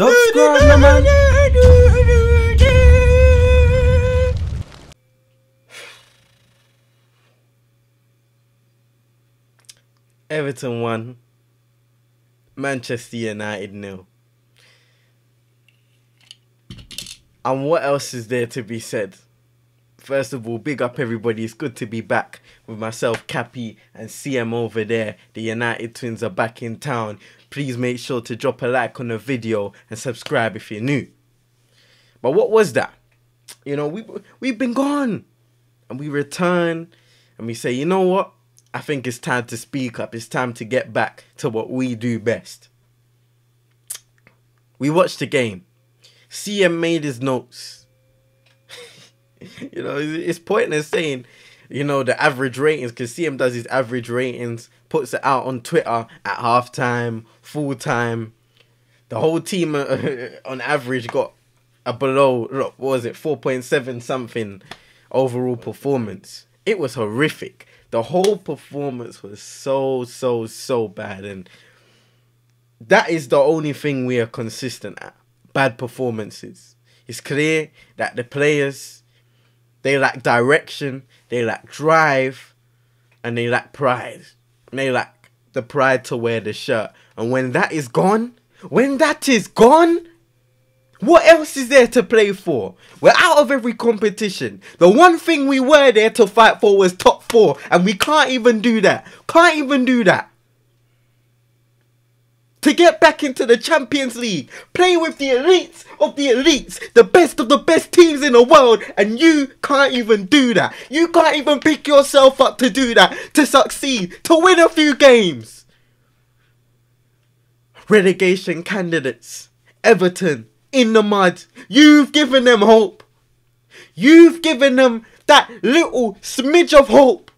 Subscribe, my man. Everton one. Manchester United nil. And what else is there to be said? First of all, big up everybody. It's good to be back with myself, Cappy, and CM over there. The United twins are back in town. Please make sure to drop a like on the video and subscribe if you're new. But what was that? You know, we we've been gone, and we return, and we say, you know what? I think it's time to speak up. It's time to get back to what we do best. We watched the game. CM made his notes. you know, it's pointless saying, you know, the average ratings because CM does his average ratings, puts it out on Twitter at halftime, full time. The whole team on average got a below, what was it, 4.7 something overall performance. It was horrific. The whole performance was so, so, so bad. And that is the only thing we are consistent at bad performances. It's clear that the players they lack direction, they lack drive, and they lack pride. They lack the pride to wear the shirt. And when that is gone, when that is gone, what else is there to play for? We're out of every competition. The one thing we were there to fight for was top four, and we can't even do that. Can't even do that to get back into the Champions League, play with the elites of the elites, the best of the best teams in the world, and you can't even do that. You can't even pick yourself up to do that, to succeed, to win a few games. Relegation candidates, Everton, in the mud. You've given them hope. You've given them that little smidge of hope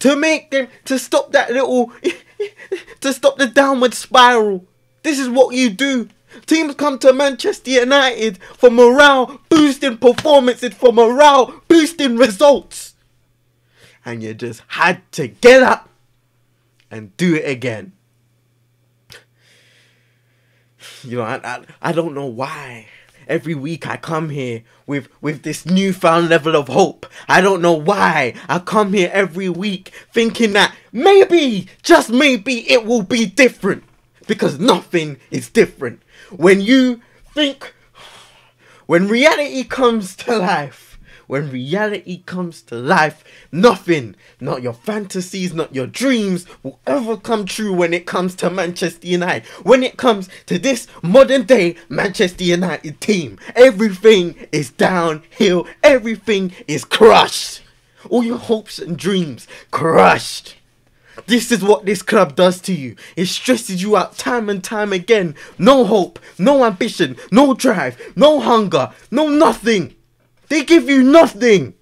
to make them, to stop that little. to stop the downward spiral. This is what you do. Teams come to Manchester United for morale boosting performances, for morale boosting results. And you just had to get up and do it again. You know, I, I, I don't know why every week I come here with with this newfound level of hope. I don't know why I come here every week thinking that maybe, just maybe, it will be different because nothing is different. When you think, when reality comes to life, when reality comes to life, nothing, not your fantasies, not your dreams, will ever come true when it comes to Manchester United. When it comes to this modern day Manchester United team, everything is downhill, everything is crushed. All your hopes and dreams crushed. This is what this club does to you. It stresses you out time and time again. No hope, no ambition, no drive, no hunger, no nothing. They give you nothing.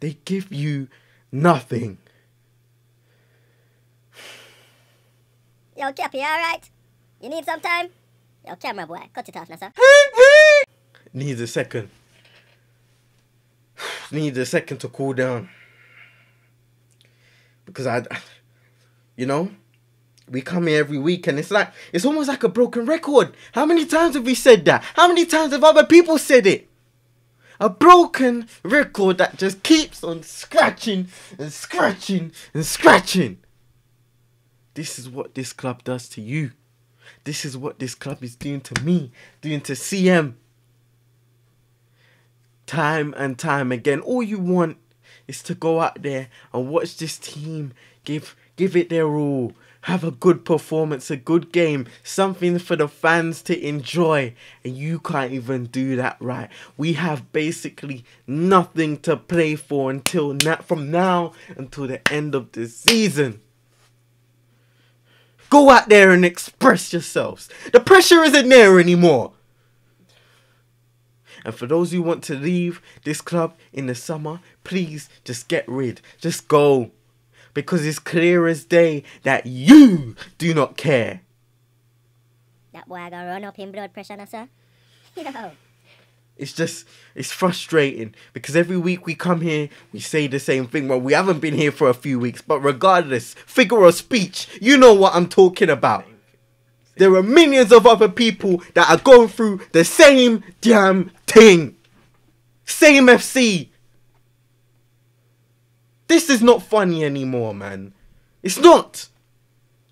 They give you nothing. Yo, Cappy, alright? You need some time? Yo, camera boy, cut it off now, sir. Needs a second. Needs a second to cool down. Because I, you know, we come here every week and it's like, it's almost like a broken record. How many times have we said that? How many times have other people said it? A broken record that just keeps on scratching and scratching and scratching. This is what this club does to you. This is what this club is doing to me, doing to CM. Time and time again, all you want is to go out there and watch this team give give it their all have a good performance, a good game, something for the fans to enjoy. And you can't even do that right. We have basically nothing to play for until now, from now until the end of the season. Go out there and express yourselves. The pressure isn't there anymore. And for those who want to leave this club in the summer, please just get rid. Just go because it's clear as day that you do not care. That boy gonna run up in blood pressure now, sir. Yo. It's just, it's frustrating because every week we come here, we say the same thing. Well, we haven't been here for a few weeks, but regardless, figure of speech, you know what I'm talking about. There are millions of other people that are going through the same damn thing. Same FC. This is not funny anymore, man. It's not.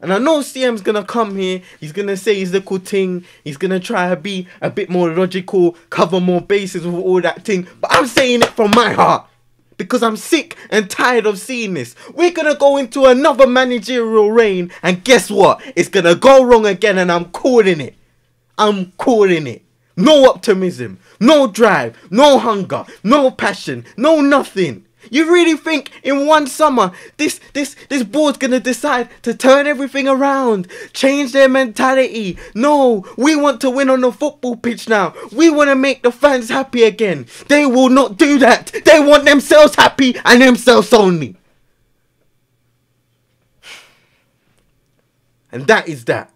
And I know CM's gonna come here, he's gonna say his little thing, he's gonna try to be a bit more logical, cover more bases with all that thing, but I'm saying it from my heart. Because I'm sick and tired of seeing this. We're gonna go into another managerial reign, and guess what? It's gonna go wrong again, and I'm calling it. I'm calling it. No optimism, no drive, no hunger, no passion, no nothing. You really think in one summer this this this board's gonna decide to turn everything around, change their mentality? No, we want to win on the football pitch now. We want to make the fans happy again. They will not do that. They want themselves happy and themselves only. And that is that.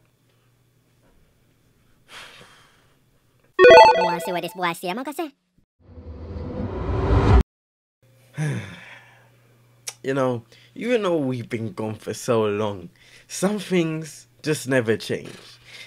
you know, even though we've been gone for so long, some things just never change.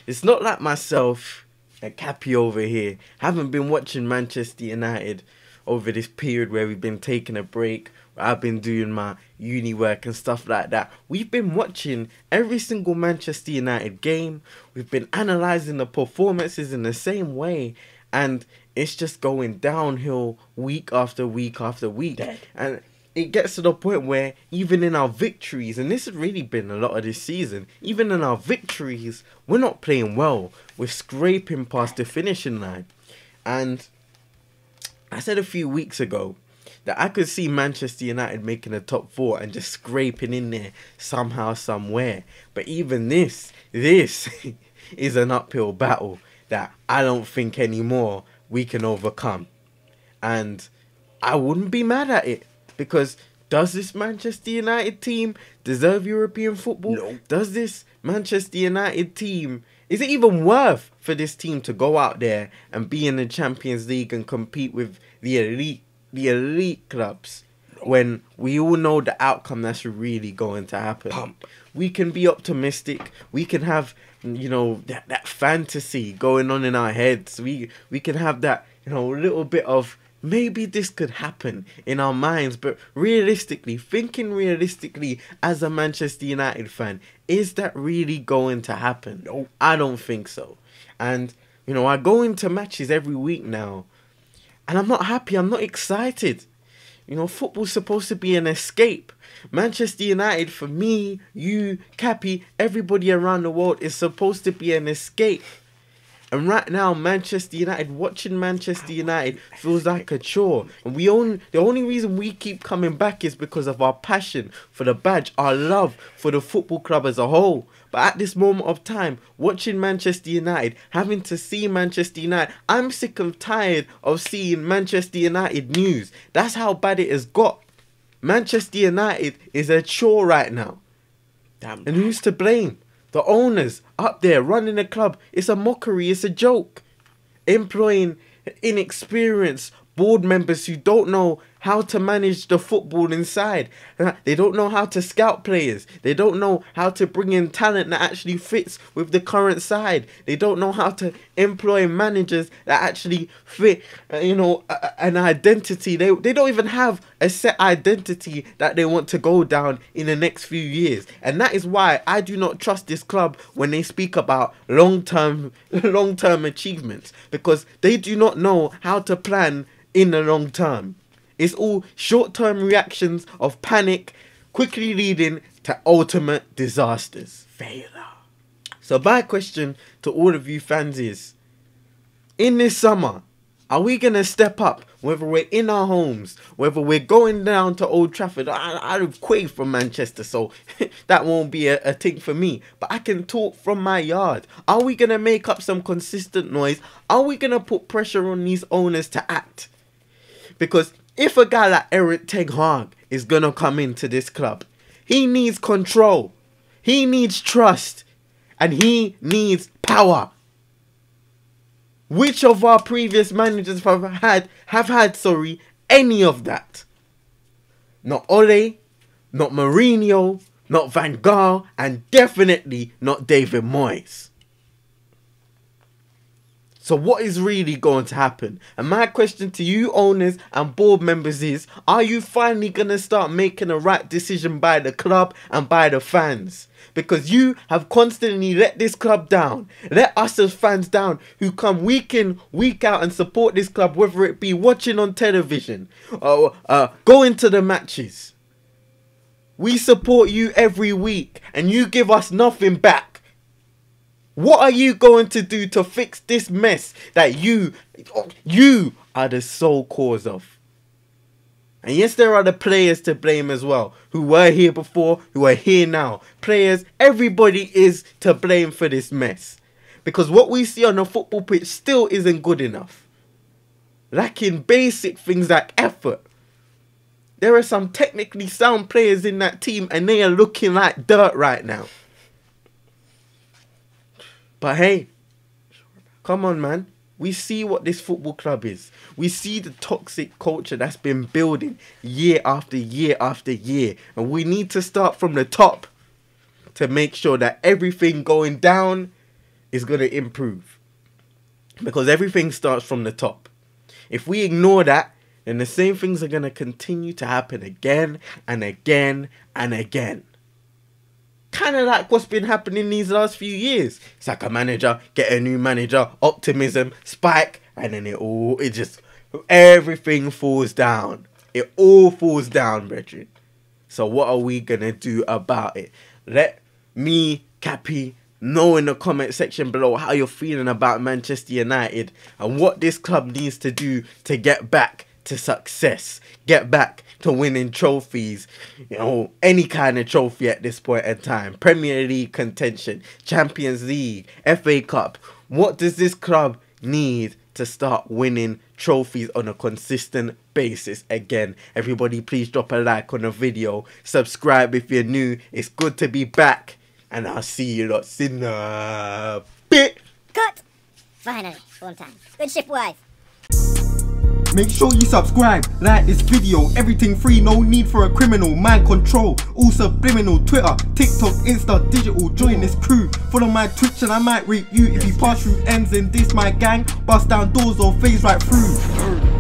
It's not like myself and Cappy over here haven't been watching Manchester United over this period where we've been taking a break. I've been doing my uni work and stuff like that. We've been watching every single Manchester United game. We've been analysing the performances in the same way. And it's just going downhill week after week after week. And it gets to the point where even in our victories, and this has really been a lot of this season, even in our victories, we're not playing well. We're scraping past the finishing line. And I said a few weeks ago that I could see Manchester United making a top four and just scraping in there somehow, somewhere. But even this, this is an uphill battle that I don't think anymore we can overcome. And I wouldn't be mad at it because does this Manchester United team deserve European football? No. Does this Manchester United team is it even worth for this team to go out there and be in the Champions League and compete with the elite the elite clubs when we all know the outcome that's really going to happen? Pump. We can be optimistic. We can have you know that, that fantasy going on in our heads. We we can have that you know little bit of maybe this could happen in our minds, but realistically, thinking realistically as a Manchester United fan, is that really going to happen? No. I don't think so. And you know, I go into matches every week now, and I'm not happy. I'm not excited. You know, football's supposed to be an escape. Manchester United, for me, you, Cappy, everybody around the world, is supposed to be an escape. And right now, Manchester United, watching Manchester United feels like a chore. And we only the only reason we keep coming back is because of our passion for the badge, our love for the football club as a whole. But at this moment of time, watching Manchester United, having to see Manchester United, I'm sick and tired of seeing Manchester United news. That's how bad it has got. Manchester United is a chore right now. Damn. And who's to blame? The owners up there running the club. It's a mockery. It's a joke. Employing inexperienced board members who don't know how to manage the football inside. They don't know how to scout players. They don't know how to bring in talent that actually fits with the current side. They don't know how to employ managers that actually fit, uh, you know, an identity. They, they don't even have a set identity that they want to go down in the next few years. And that is why I do not trust this club when they speak about long-term long-term achievements because they do not know how to plan in the long term. It's all short term reactions of panic, quickly leading to ultimate disasters. Failure. So, my question to all of you fans is in this summer, are we going to step up, whether we're in our homes, whether we're going down to Old Trafford? I, I live quay from Manchester, so that won't be a, a thing for me. But I can talk from my yard. Are we going to make up some consistent noise? Are we going to put pressure on these owners to act? Because if a guy like Erik Ten Hag is gonna come into this club, he needs control, he needs trust, and he needs power. Which of our previous managers have had have had sorry any of that? Not Ole, not Mourinho, not Van Gaal, and definitely not David Moyes. So what is really going to happen? And my question to you owners and board members is, are you finally going to start making the right decision by the club and by the fans? Because you have constantly let this club down. Let us as fans down who come week in, week out and support this club, whether it be watching on television or uh, going to the matches. We support you every week and you give us nothing back. What are you going to do to fix this mess that you you are the sole cause of? And yes, there are the players to blame as well, who were here before, who are here now. Players, everybody is to blame for this mess. Because what we see on the football pitch still isn't good enough. Lacking basic things like effort. There are some technically sound players in that team and they are looking like dirt right now. But hey, come on, man. We see what this football club is. We see the toxic culture that's been building year after year after year. And we need to start from the top to make sure that everything going down is going to improve. Because everything starts from the top. If we ignore that, then the same things are going to continue to happen again and again and again kind of like what's been happening these last few years. It's like a manager, get a new manager, optimism, spike, and then it all, it just, everything falls down. It all falls down, brethren. So what are we going to do about it? Let me, Cappy, know in the comment section below how you're feeling about Manchester United and what this club needs to do to get back to success, get back to winning trophies, you know, any kind of trophy at this point in time. Premier League contention, Champions League, FA Cup. What does this club need to start winning trophies on a consistent basis again everybody please drop a like on the video subscribe if you're new it's good to be back and i'll see you lots in a bit Cut! Finally, one time. Good ship wife. Make sure you subscribe, like this video, everything free, no need for a criminal, mind control, all subliminal, Twitter, TikTok, Insta, digital, join this crew, follow my Twitch and I might rape you if you pass through ends in this my gang, bust down doors or phase right through.